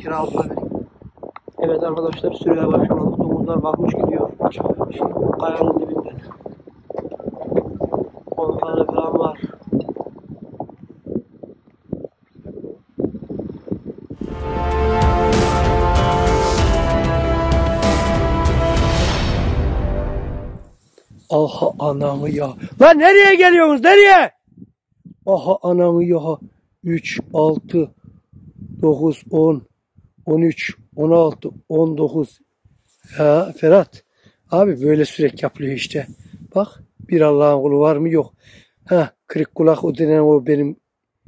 Bekir altına. Evet arkadaşlar sürüye başlamadık. Domuzlar kalkmış gidiyor. Kayanın dibinden. 10 tane falan var. Aha anamı ya. Lan nereye geliyorsunuz? Nereye? Aha anamı ya. 3, 6, 9, 10, 13, 16, 19. Ha Ferhat. Abi böyle sürek yapılıyor işte. Bak bir Allah'ın kulu var mı? Yok. Ha kırık kulak o denen o benim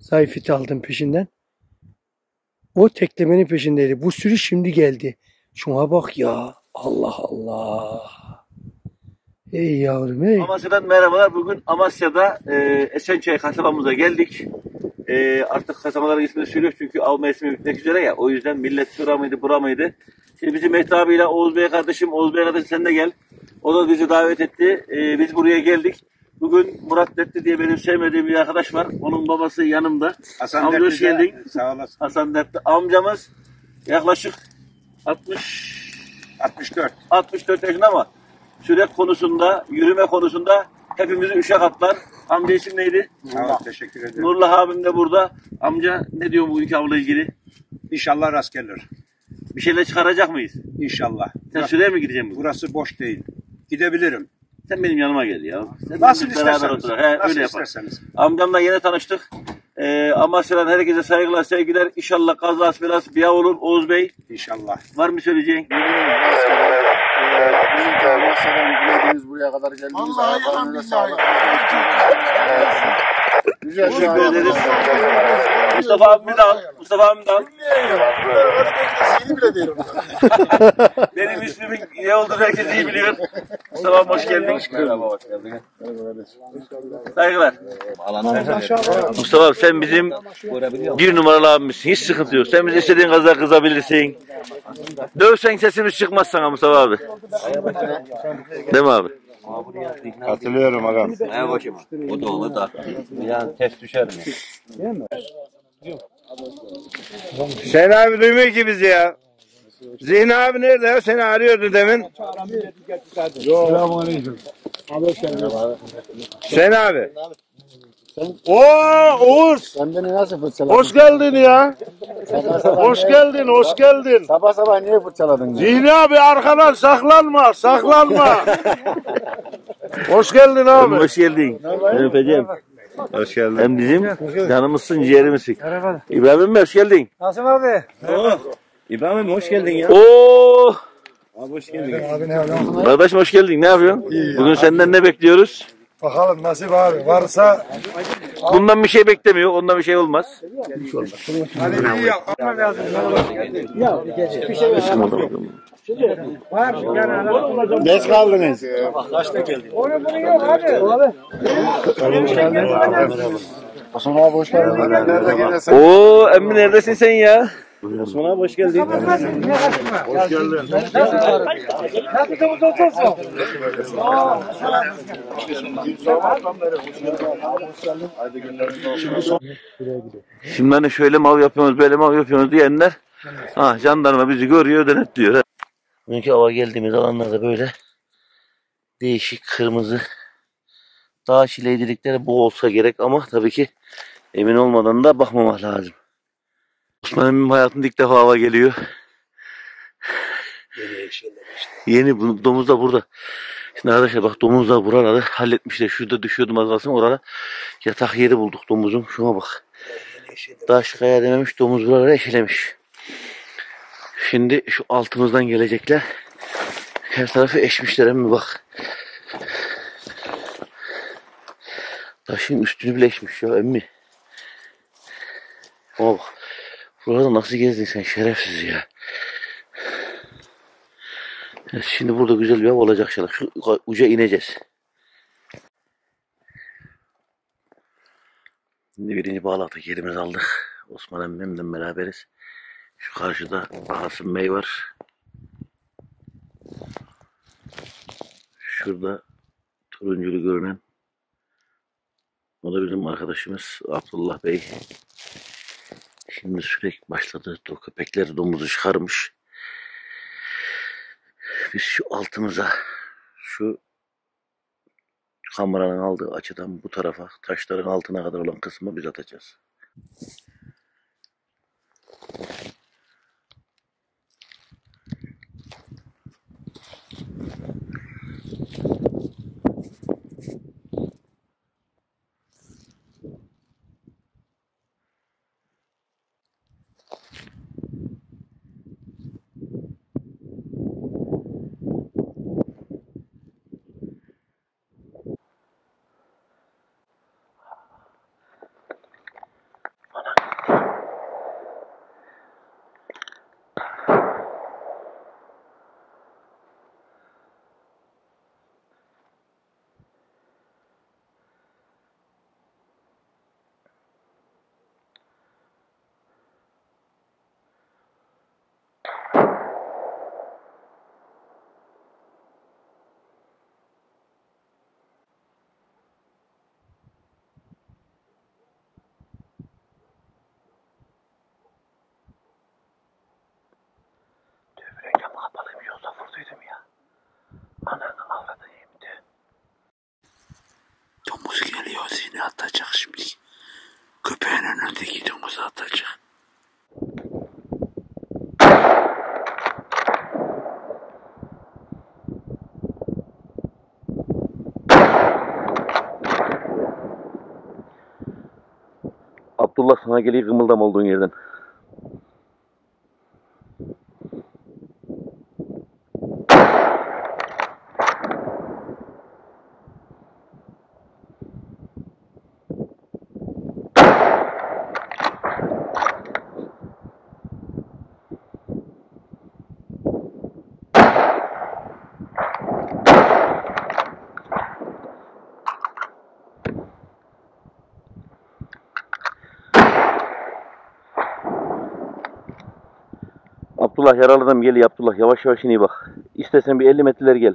zayıfiti aldım peşinden. O teklemenin peşindeydi. Bu sürü şimdi geldi. Şuna bak ya. Allah Allah. Ey yavrum ey. Amasya'dan merhabalar. Bugün Amasya'da e, Esençay kasabamıza geldik. E, artık kasabaların ismini söylüyoruz çünkü av mevsimi bitmek üzere ya. O yüzden millet şura mıydı bura mıydı? Şimdi bizim Mehdi abiyle Oğuz Bey kardeşim, Oğuz Bey kardeşim sen de gel. O da bizi davet etti. E, biz buraya geldik. Bugün Murat Dertli diye benim sevmediğim bir arkadaş var. Onun babası yanımda. Hasan Amca hoş geldin. Sağ olasın. Hasan Dertli. Amcamız yaklaşık 60 64. 64 yaşında ama sürek konusunda, yürüme konusunda hepimizi üşe katlar. Amca isim neydi? Ol, teşekkür ederim. Nurullah abim de burada. Amca ne diyor bu ülke avla ilgili? İnşallah rast gelir. Bir şeyler çıkaracak mıyız? İnşallah. Sen Burası, süreye mi gideceksin bugün? burası boş değil. Gidebilirim. Sen benim yanıma gel ya. Sen Nasıl beraber isterseniz. He, Nasıl öyle isterseniz. Amcamla yeni tanıştık. Ee, Amasya'dan herkese saygılar, sevgiler. İnşallah kazası belası bir olur. Oğuz Bey İnşallah. var mı söyleyeceğin? De Amasya'dan dilediğiniz buraya kadar Vallahi yalan billahi. Güzel Teşekkür ederiz. Mustafa abimi de al. Mustafa abimi de al. Yeni bile değil Benim ismimin ne olduğunu herkes iyi biliyor. Mustafa abi hoş geldin. Merhaba, hoş geldin. Saygılar. Mustafa abi sen bizim bir numaralı abimizsin. Hiç sıkıntı yok. Sen bize istediğin kadar kızabilirsin. Dövsen sesimiz çıkmaz sana Mustafa abi. Değil mi abi? Hatırlıyorum agam. O da olur da. Yani test düşer mi? Hüseyin abi duymuyor ki bizi ya. Zihni abi nerede ya? Seni arıyordu demin. Hüseyin abi. Oo Uğur. Sen beni nasıl fırçaladın? Hoş geldin ya. Sabah sabah Hoş niye- geldin, hoş geldin. Sabah sabah niye fırçaladın? ya? Zihni abi arkadan saklanma, saklanma. hoş geldin abi. Hoş geldin. Ben öpeceğim. Hoş geldin. Hem bizim canımızsın, ciğerimizsin. İbrahim Bey hoş geldin. Nasıl abi? İbrahim hoş geldin ya. Oo, Abi hoş geldin. Abi ne yapıyorsun? kardeşim hoş geldin. Ne yapıyorsun? Bugün senden ne bekliyoruz? Bakalım nasip abi. Varsa Bundan bir şey beklemiyor. Ondan bir şey olmaz. hani iyi yapma lazım. Geç kaldınız. Osman abi hoş geldin. Oo, emmi neredesin sen ya? Osman abi hoş geldin. Hoş geldin. Şimdi hani şöyle mav yapıyoruz, böyle mav yapıyoruz diyenler ha jandarma bizi görüyor, denetliyor. Bugünkü ava geldiğimiz alanlarda böyle değişik kırmızı dağ çileydilikleri bu olsa gerek ama tabii ki emin olmadan da bakmamak lazım. Osman emmim hayatında ilk defa hava geliyor. Yeni bu domuz da burada. Şimdi arkadaşlar bak domuz da buraları halletmişler. Şurada düşüyordum az kalsın orada yatak yeri bulduk domuzun. Şuna bak. Taş kaya dememiş domuz buraları eşelemiş. Şimdi şu altımızdan gelecekler. Her tarafı eşmişler mi bak. Taşın üstünü bile eşmiş ya emmi. Ama bak. Burada nasıl gezdin sen şerefsiz ya. Evet, şimdi burada güzel bir ev olacak inşallah. Şu uca ineceğiz. Şimdi birinci bağlattık yerimizi aldık. Osman emmimle beraberiz. Şu karşıda Asım Bey var. Şurada turunculu görünen o da bizim arkadaşımız Abdullah Bey. Şimdi sürekli başladı. O köpekleri domuzu çıkarmış. Biz şu altımıza şu kameranın aldığı açıdan bu tarafa taşların altına kadar olan kısmı biz atacağız. Atacak şimdi. Köpeğin önündeki domuzu atacak. Abdullah sana geliyor kımıldam olduğun yerden. Abdullah yaraladım geliyor Abdullah yavaş yavaş ineye bak. İstesen bir 50 metreler gel.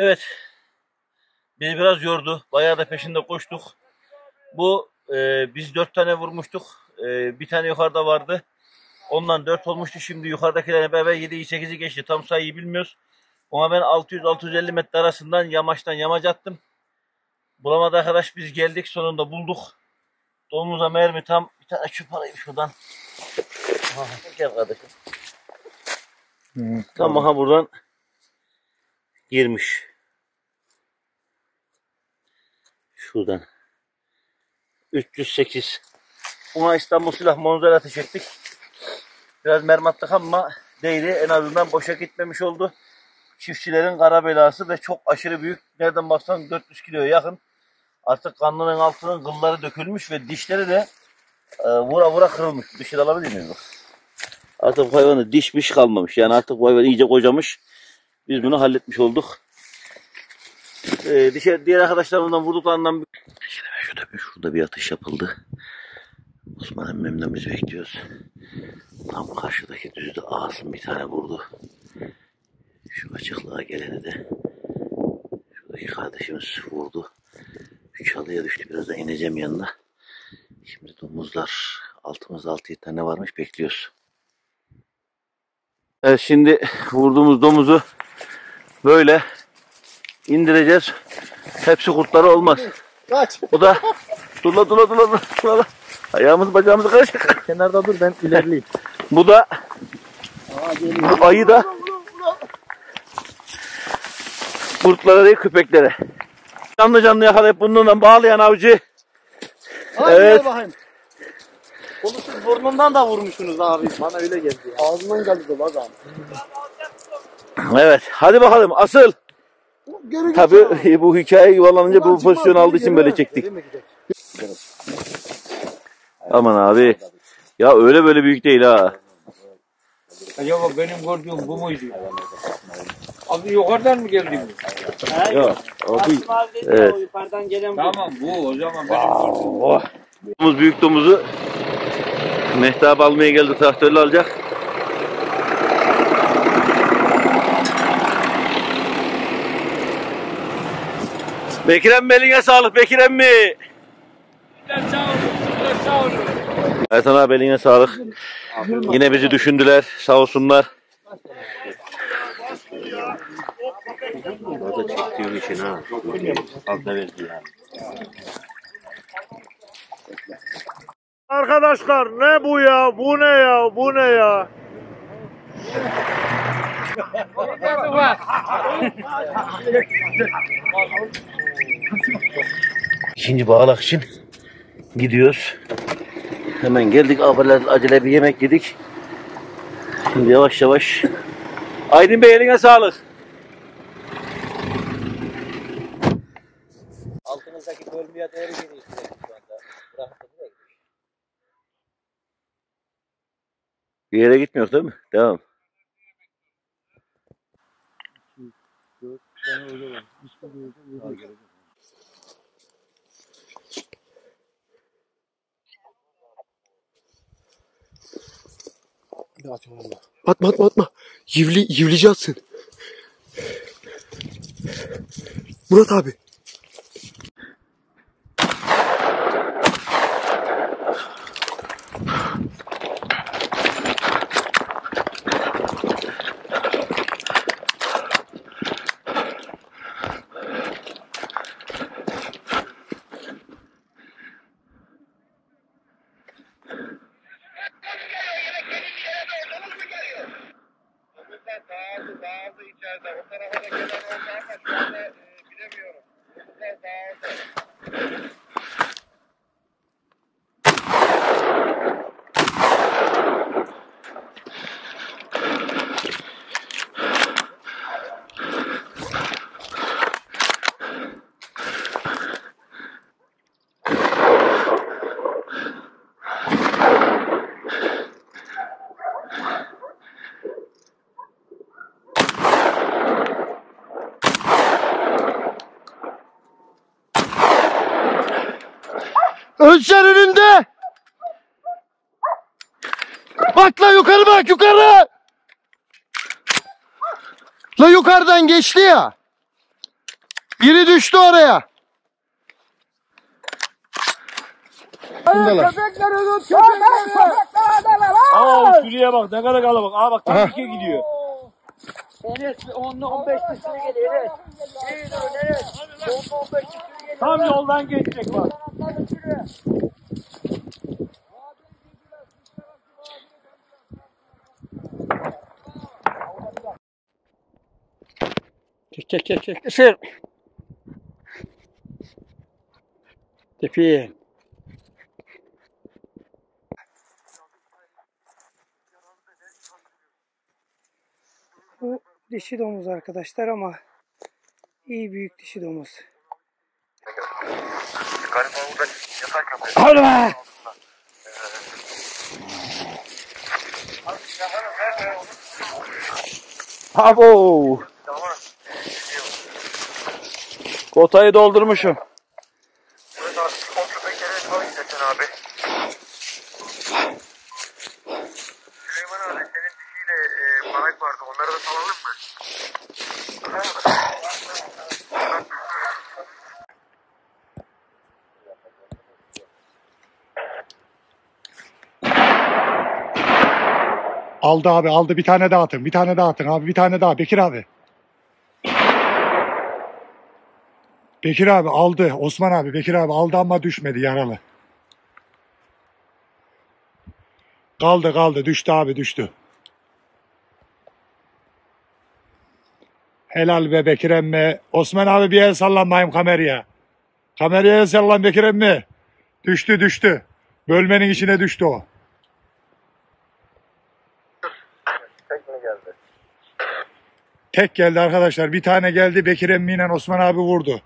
Evet. Beni biraz yordu. Bayağı da peşinde koştuk. Bu e, biz dört tane vurmuştuk. E, bir tane yukarıda vardı. Ondan dört olmuştu. Şimdi yukarıdakilerle beraber 7'yi 8'i geçti. Tam sayıyı bilmiyoruz. Ona ben 600-650 metre arasından yamaçtan yamaç attım. Bulamadı arkadaş biz geldik sonunda bulduk. Domuza mermi tam bir tane çöp alayım şuradan. Aha, gel kardeşim. Tam aha buradan girmiş. Şuradan. 308. Ona İstanbul Silah Monzer ateş ettik. Biraz mermi attık ama değdi. En azından boşa gitmemiş oldu. Çiftçilerin kara belası ve çok aşırı büyük. Nereden baksan 400 kiloya yakın. Artık kanlının altının kılları dökülmüş ve dişleri de e, vura vura kırılmış. De alabilir miyiz? Artık bu hayvanı dişmiş kalmamış. Yani artık bu hayvan iyice kocamış. Biz bunu halletmiş olduk. Ee, diğer, diğer arkadaşlarımdan vurduklarından. Şimdi şurada bir, şurada bir atış yapıldı. Osman emmemden bizi bekliyoruz. Tam karşıdaki düzde Asım bir tane vurdu. Şu açıklığa geleni de şuradaki kardeşimiz vurdu. Çalıya düştü. Birazdan ineceğim yanına. Şimdi domuzlar altımızda 6-7 tane varmış bekliyoruz. Evet şimdi vurduğumuz domuzu böyle indireceğiz. Hepsi kurtları olmaz. Kaç. Bu da dula dula dula dula dula. Ayağımız bacağımız karışık. Kenarda dur ben ilerleyeyim. Bu da bu ayı da kurtlara değil köpeklere. Canlı canlı yakalayıp bununla bağlayan avcı. Hadi Evet. bakayım. Onu siz burnundan da vurmuşsunuz abi. Bana öyle geldi ya. Ağzından geldi de bak abi. Evet hadi bakalım asıl. Geri Tabii bu hikaye yuvarlanınca bu pozisyon aldığı için böyle çektik. Aman abi. Ya öyle böyle büyük değil ha. Acaba benim gördüğüm bu muydu? Abi yukarıdan mı geldi bu? Yok. O değil. Evet. yukarıdan gelen bu. Tamam bu o zaman benim gördüğüm. Domuz büyük domuzu mehtap almaya geldi traktörle alacak. Bekir emmi eline sağlık Bekir emmi. Sağ olun, sağ olun. Ertan abi eline sağlık. Yine bizi düşündüler sağ olsunlar. O da çektiğim için ha. Fazla verdi yani. Arkadaşlar ne bu ya? Bu ne ya? Bu ne ya? İkinci bağlak için gidiyoruz. Hemen geldik abiler acele bir yemek yedik. Şimdi yavaş yavaş. Aydın Bey eline sağlık. Altınızdaki bölmeye doğru geliyorsunuz şu anda. Bıraktınız da. Bir yere gitmiyoruz değil mi? Devam. Atma atma atma. Yivli, yivlici atsın. Murat abi. Bak la yukarı. La yukarıdan geçti ya. Biri düştü oraya. Aa şuraya bak ne kadar kalabalık. Aa bak tam iki gidiyor. Enes 10'la 15 üstüne geliyor evet. Evet. 10'la 15 üstüne geliyor. Tam yoldan geçecek bak. Çek çek çek çek. Isır. Tepi. Bu dişi domuz arkadaşlar ama iyi büyük dişi domuz. Hadi be! Abo. Potayı doldurmuşum. Evet abi o köpeklere falan gideceksin abi. Süleyman abi senin dişiyle e, barak vardı onlara da salalım mı? Aldı abi aldı bir tane daha atın bir tane daha atın abi bir tane daha Bekir abi. Bekir abi aldı Osman abi Bekir abi aldı ama düşmedi yaralı. Kaldı kaldı düştü abi düştü. Helal be Bekir emmi. Osman abi bir el sallan bayım kameraya. Kameraya el sallan Bekir emmi. Düştü düştü. Bölmenin içine düştü o. Tek geldi arkadaşlar. Bir tane geldi Bekir emmi ile Osman abi vurdu.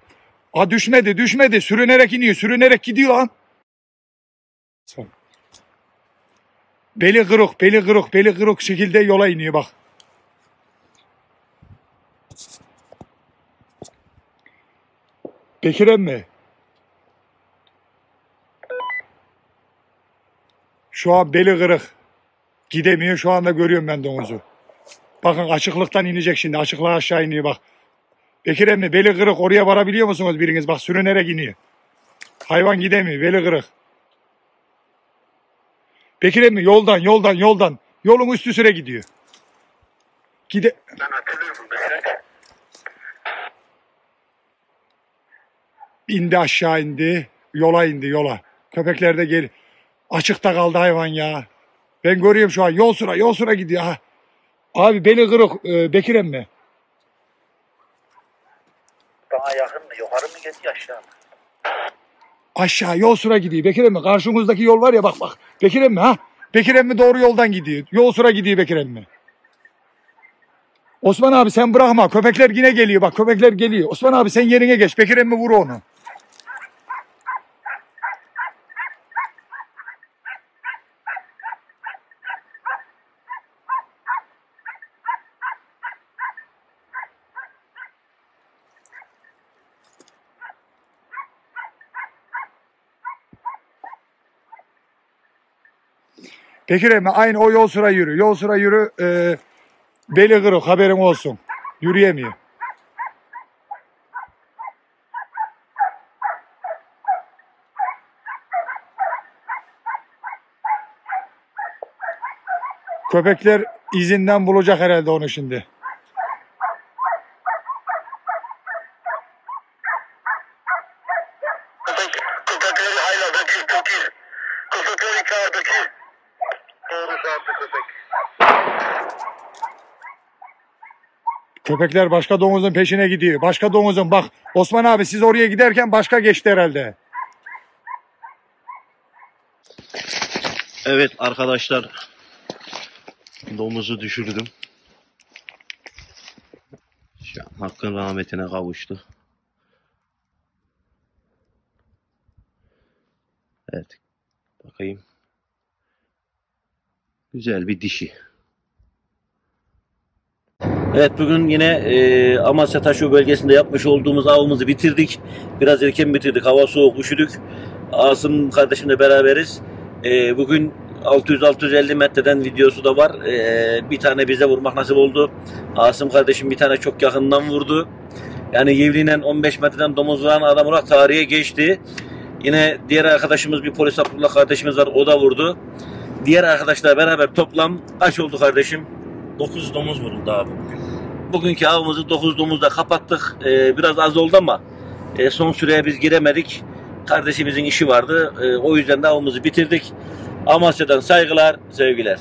A düşmedi düşmedi. Sürünerek iniyor. Sürünerek gidiyor lan. Sen- Beli kırık, beli kırık, beli kırık şekilde yola iniyor bak. Bekir emmi. Şu an beli kırık. Gidemiyor. Şu anda görüyorum ben domuzu. Bakın açıklıktan inecek şimdi. Açıklığa aşağı iniyor bak. Bekir emmi beli kırık. Oraya varabiliyor musunuz biriniz? Bak sürünerek iniyor. Hayvan gidemiyor. Beli kırık. Bekir emmi yoldan yoldan yoldan. Yolun üstü süre gidiyor. Gide... Ben hatırlıyorum Bekir. indi aşağı indi. Yola indi yola. Köpekler de gel. Açıkta kaldı hayvan ya. Ben görüyorum şu an yol sıra yol sıra gidiyor ha. Abi beli kırık e, Bekir emmi. Daha yakın mı? Yukarı mı gidiyor aşağı mı? Aşağı yol sıra gidiyor Bekir emmi. Karşımızdaki yol var ya bak bak. Bekir emmi ha. Bekir emmi doğru yoldan gidiyor. Yol sıra gidiyor Bekir emmi. Osman abi sen bırakma. Köpekler yine geliyor bak. Köpekler geliyor. Osman abi sen yerine geç. Bekir emmi vur onu. Bekir emmi aynı o yol sıra yürü. Yol sıra yürü. E, beli kırık haberin olsun. Yürüyemiyor. Köpekler izinden bulacak herhalde onu şimdi. Köpek, köpekleri hayla Bekir Bekir. Köpekleri çağır Bekir. Doğru çağırdı köpek. Köpekler başka domuzun peşine gidiyor. Başka domuzun bak Osman abi siz oraya giderken başka geçti herhalde. Evet arkadaşlar domuzu düşürdüm. Şu an Hakkın rahmetine kavuştu. Evet. Bakayım. Güzel bir dişi. Evet bugün yine e, Amasya Taşo bölgesinde yapmış olduğumuz avımızı bitirdik. Biraz erken bitirdik. Hava soğuk, üşüdük. Asım kardeşimle beraberiz. E, bugün 600-650 metreden videosu da var. E, bir tane bize vurmak nasip oldu. Asım kardeşim bir tane çok yakından vurdu. Yani Yevli'yle 15 metreden domuz vuran adam olarak tarihe geçti. Yine diğer arkadaşımız bir polis Abdullah kardeşimiz var. O da vurdu. Diğer arkadaşlar beraber toplam kaç oldu kardeşim? 9 domuz vuruldu abi. Bugünkü avımızı 9 domuzla kapattık. Ee, biraz az oldu ama e, son süreye biz giremedik. Kardeşimizin işi vardı. E, o yüzden de avımızı bitirdik. Amasya'dan saygılar, sevgiler.